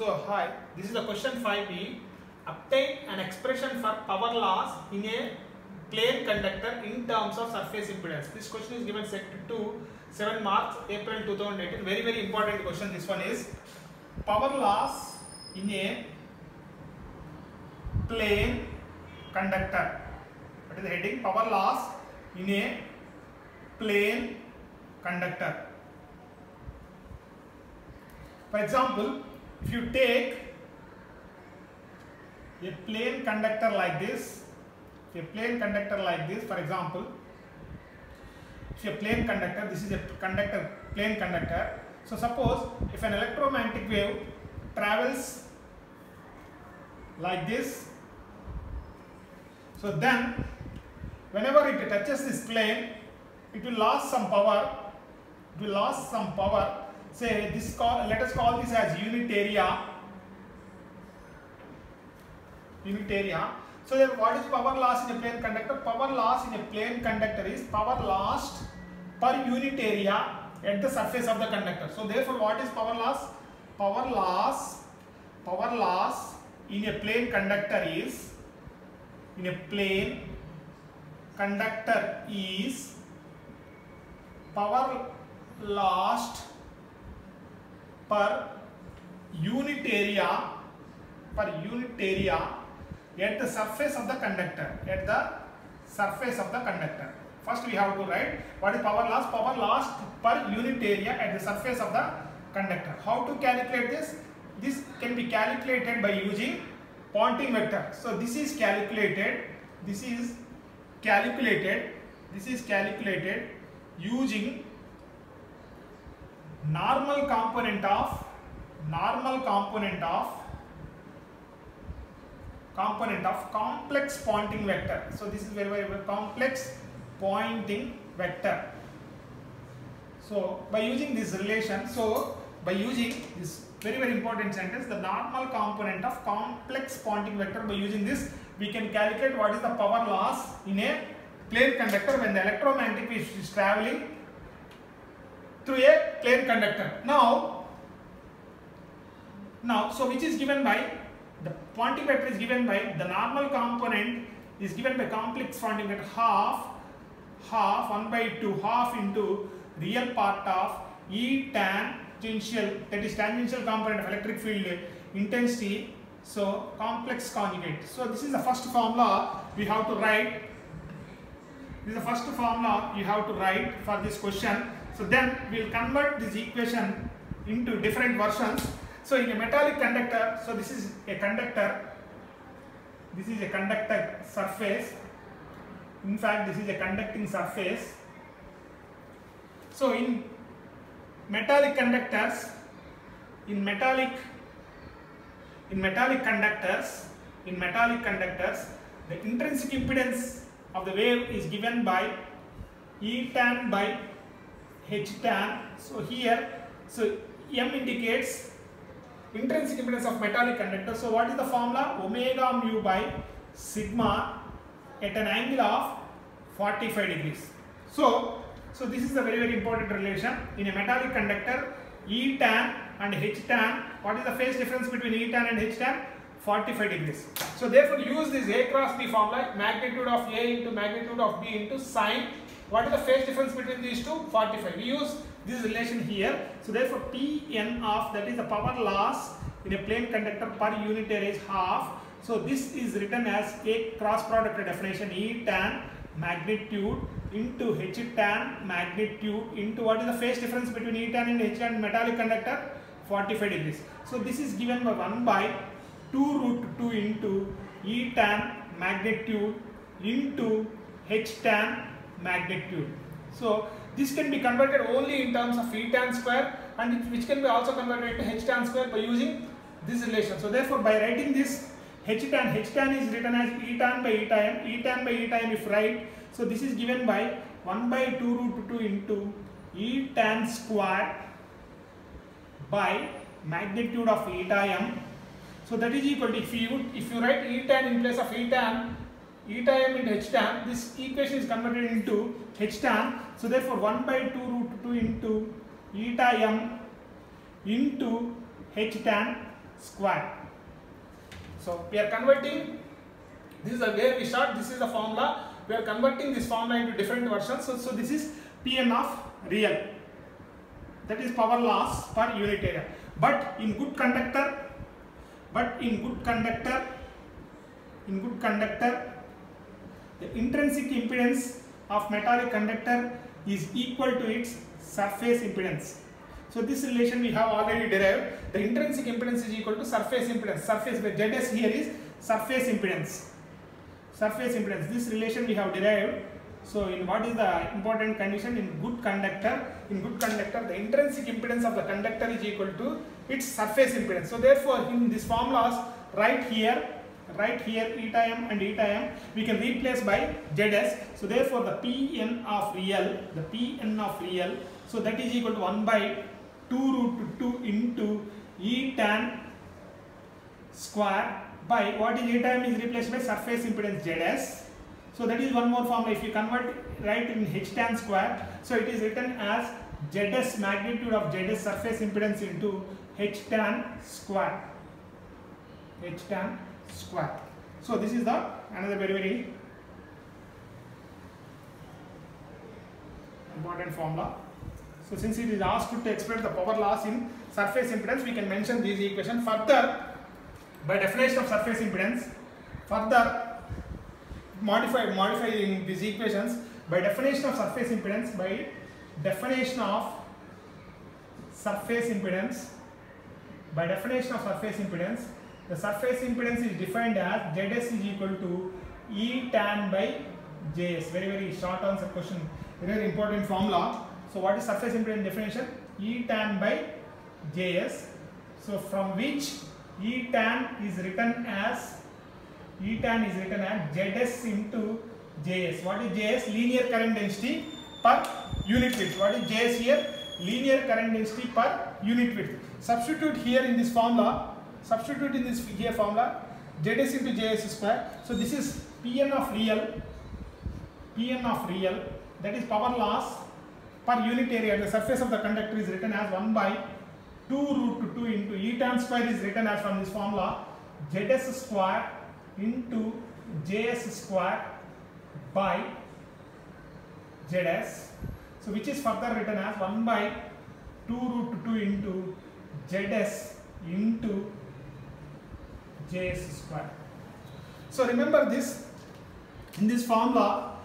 So hi, this is the question 5b. Obtain an expression for power loss in a plane conductor in terms of surface impedance. This question is given set to 7 March, April 2018. Very very important question. This one is power loss in a plane conductor. What is the heading? Power loss in a plane conductor. For example, if you take a plane conductor like this, a plane conductor like this, for example, if a plane conductor, this is a conductor, plane conductor. So suppose if an electromagnetic wave travels like this, so then whenever it touches this plane, it will lose some power, it will lose some power say this call let us call this as unit area unit area so then what is power loss in a plane conductor? Power loss in a plane conductor is power lost per unit area at the surface of the conductor. So therefore what is power loss? Power loss power loss in a plane conductor is in a plane conductor is power lost per unit area per unit area at the surface of the conductor at the surface of the conductor. First we have to write what is power loss? Power lost per unit area at the surface of the conductor. How to calculate this? This can be calculated by using Poynting vector. So this is calculated this is calculated this is calculated using normal component of normal component of component of complex Poynting vector. So this is very very complex Poynting vector. So by using this relation so by using this very very important sentence the normal component of complex Poynting vector by using this we can calculate what is the power loss in a plane conductor when the electromagnetic is traveling through a plane conductor. Now, now, so which is given by the Poynting vector is given by the normal component is given by complex Poynting vector half half 1 by 2 half into real part of E tangential that is tangential component of electric field intensity so complex conjugate. So this is the first formula we have to write. This is the first formula you have to write for this question so then we will convert this equation into different versions. So in a metallic conductor, so this is a conductor, this is a conductor surface. In fact, this is a conducting surface. So in metallic conductors, in metallic, in metallic conductors, in metallic conductors, the intrinsic impedance of the wave is given by E tan by H tan. So here, so M indicates intrinsic impedance of metallic conductor. So what is the formula? Omega mu by sigma at an angle of 45 degrees. So, so this is a very very important relation. In a metallic conductor, E tan and H tan, what is the phase difference between E tan and H tan? 45 degrees. So therefore use this A cross B formula, magnitude of A into magnitude of B into sine what is the phase difference between these two? 45. We use this relation here. So therefore Pn of that is the power loss in a plane conductor per unit area is half. So this is written as a cross product definition E tan magnitude into H tan magnitude into what is the phase difference between E tan and H tan metallic conductor? 45 degrees. So this is given by 1 by 2 root 2 into E tan magnitude into H tan magnitude. So this can be converted only in terms of E tan square and which can be also converted into H tan square by using this relation. So therefore by writing this H tan, H tan is written as E tan by eta m, E tan by eta m if right. So this is given by 1 by 2 root 2 into E tan square by magnitude of eta m. So that is equal to if you if you write E tan in place of E tan eta m into h tan, this equation is converted into h tan. So therefore 1 by 2 root 2 into eta m into h tan. square. So we are converting, this is a where we start, this is the formula. We are converting this formula into different versions. So, so this is Pn of real. That is power loss per unit area. But in good conductor, but in good conductor, in good conductor, the intrinsic impedance of metallic conductor is equal to its surface impedance. So this relation we have already derived. The intrinsic impedance is equal to surface impedance. Surface where Zs here is surface impedance. Surface impedance. This relation we have derived. So in what is the important condition in good conductor? In good conductor, the intrinsic impedance of the conductor is equal to its surface impedance. So therefore, in these formulas, right here, right here eta m and eta m, we can replace by Zs. So therefore, the Pn of real, the Pn of real, so that is equal to 1 by 2 root 2 into E tan square by what is eta m is replaced by surface impedance Zs. So that is one more formula. If you convert right in h tan square, so it is written as Zs magnitude of Zs surface impedance into h tan square. h tan square. So this is the another very very important formula. So since it is asked to express the power loss in surface impedance, we can mention these equation. Further, by definition of surface impedance, further modify modifying these equations by definition of surface impedance by definition of surface impedance by definition of surface impedance the surface impedance is defined as Zs is equal to E tan by Js very very short answer question very, important formula so what is surface impedance definition E tan by Js so from which E tan is written as E tan is written as Zs into Js. What is Js? Linear current density per unit width. What is Js here? Linear current density per unit width. Substitute here in this formula. Substitute in this here formula. Zs into Js square. So this is Pn of real. Pn of real. That is power loss per unit area. The surface of the conductor is written as 1 by 2 root 2 into E tan square is written as from this formula. Zs square into Js square by Zs. So which is further written as 1 by 2 root 2 into Zs into Js square. So remember this in this formula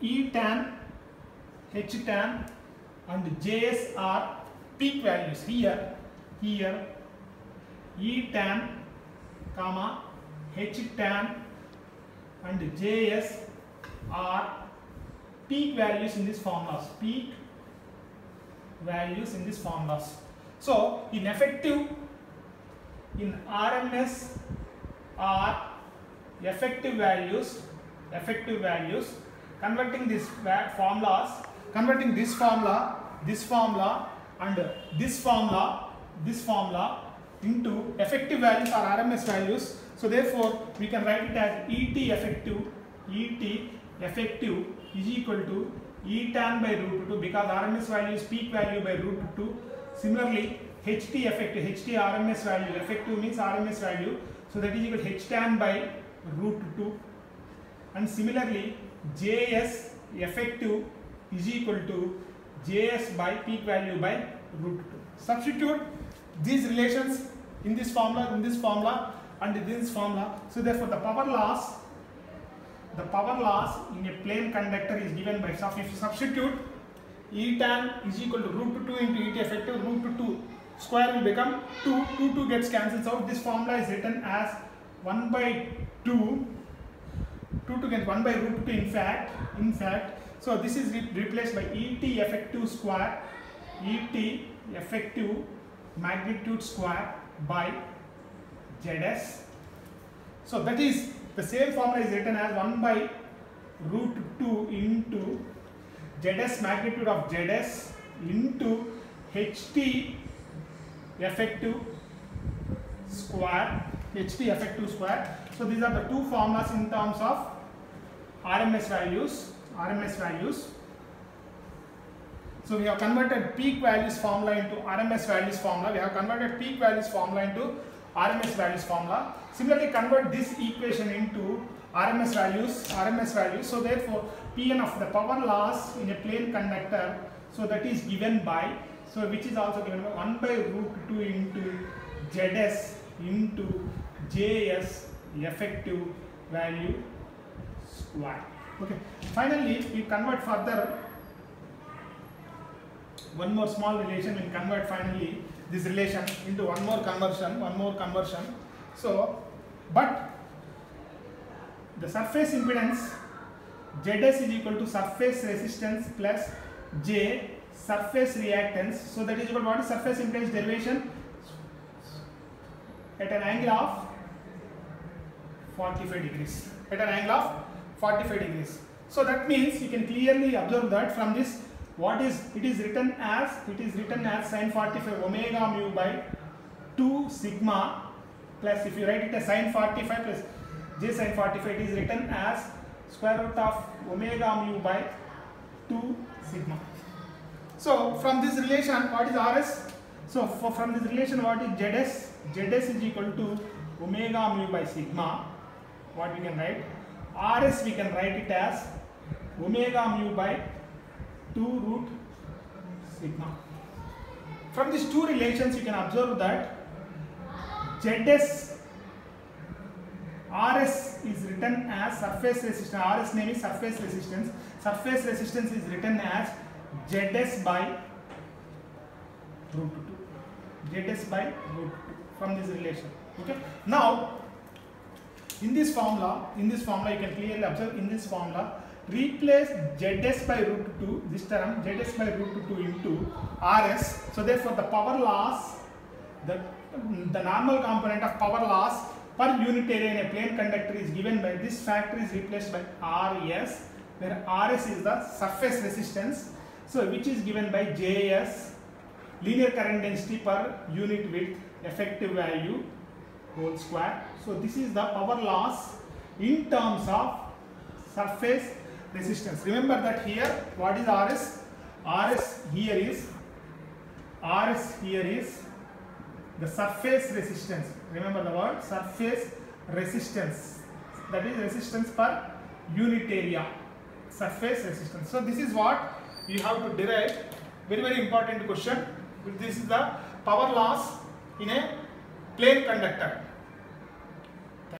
E tan, H tan and Js are peak values here, here E tan comma H tan and Js are peak values in these formulas. Peak values in these formulas. So in effective, in RMS are effective values, effective values, converting these formulas, converting this formula, this formula and this formula, this formula into effective values or RMS values. So therefore, we can write it as ET effective, ET effective is equal to E tan by root 2 because RMS value is peak value by root 2. Similarly, HT effective, HT RMS value, effective means RMS value. So that is equal to H tan by root 2. And similarly, JS effective is equal to JS by peak value by root 2. Substitute these relations in this formula, in this formula and in this formula. So therefore the power loss, the power loss in a plane conductor is given by, if you substitute E tan is equal to root 2 into ET effective, root 2 square will become 2, 2, 2 gets cancelled out. This formula is written as 1 by 2, 2 to get 1 by root 2 in fact, in fact. So this is re replaced by ET effective square, ET effective magnitude square by Zs. So that is the same formula is written as 1 by root 2 into Zs magnitude of Zs into Ht effective square Ht effective square. So these are the two formulas in terms of RMS values RMS values. So we have converted peak values formula into RMS values formula. We have converted peak values formula into RMS values formula. Similarly, convert this equation into RMS values, RMS values. So therefore, Pn of the power loss in a plane conductor, so that is given by, so which is also given by 1 by root 2 into Zs into Js effective value square. Okay. Finally, we convert further one more small relation we convert finally this relation into one more conversion one more conversion so but the surface impedance Zs is equal to surface resistance plus J surface reactance so that is equal to what is surface impedance derivation? At an angle of 45 degrees. At an angle of 45 degrees. So that means you can clearly observe that from this what is it is written as it is written as sine 45 omega mu by 2 sigma plus if you write it as sine 45 plus j sine 45 it is written as square root of omega mu by 2 sigma so from this relation what is rs? So for, from this relation what is zs? Zs is equal to omega mu by sigma. What we can write? Rs we can write it as omega mu by 2 root sigma. From these two relations you can observe that Zs Rs is written as surface resistance, Rs name is surface resistance, surface resistance is written as Zs by root 2, Zs by root 2 from this relation. Okay. Now in this formula, in this formula you can clearly observe in this formula replace Zs by root 2, this term Zs by root 2 into Rs. So therefore the power loss, the, the normal component of power loss per unit area in a plane conductor is given by this factor is replaced by Rs where Rs is the surface resistance. So which is given by Js linear current density per unit width effective value whole square. So this is the power loss in terms of surface resistance. Remember that here what is Rs? Rs here is Rs here is the surface resistance. Remember the word surface resistance. That is resistance per unit area. Surface resistance. So this is what you have to derive. Very very important question. This is the power loss in a plane conductor.